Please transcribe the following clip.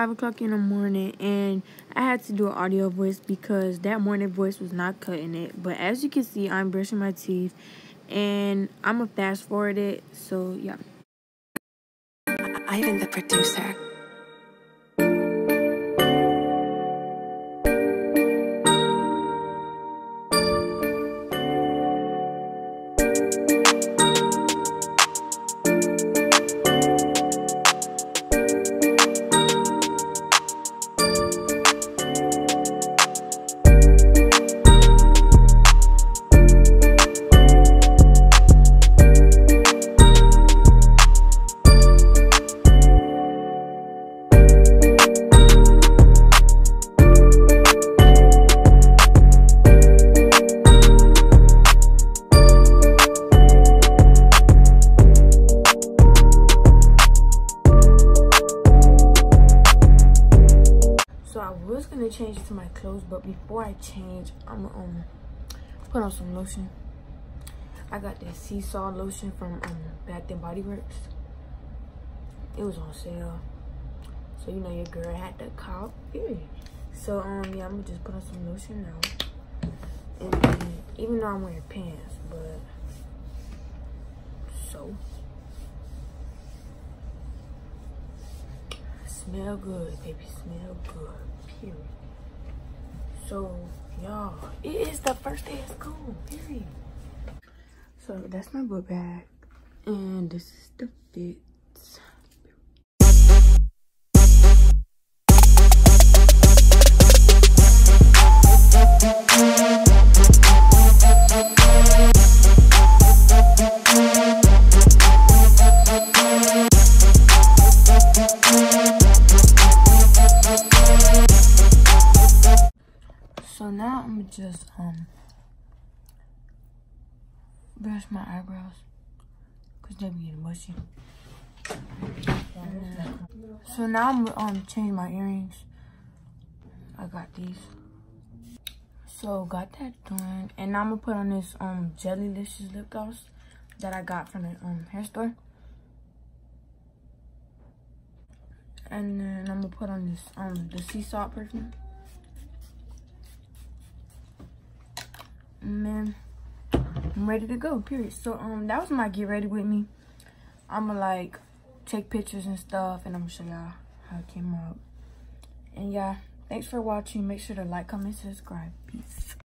y'all, it's 5 o'clock in the morning and I had to do an audio voice because that morning voice was not cutting it. But as you can see, I'm brushing my teeth and I'm going to fast forward it. So, yeah. Ivan the producer. Change to my clothes, but before I change, I'm gonna um, put on some lotion. I got this sea salt lotion from um, Bath and Body Works. It was on sale. So, you know, your girl had to cop. Period. So, um, yeah, I'm gonna just put on some lotion now. And then, even though I'm wearing pants, but, so. Smell good, baby, smell good period. So, y'all, it is the first day of school, period. So, that's my book bag. And this is the fits. Now I'm just um brush my eyebrows because they be getting mushy. so now I'm um change my earrings. I got these. So got that done, and now I'm gonna put on this um Jellylicious lip gloss that I got from the um hair store. And then I'm gonna put on this um the sea salt perfume. Man i'm ready to go period. So um that was my get ready with me. I'm gonna like take pictures and stuff and i'm gonna show y'all how it came out. And yeah thanks for watching. Make sure to like comment subscribe. Peace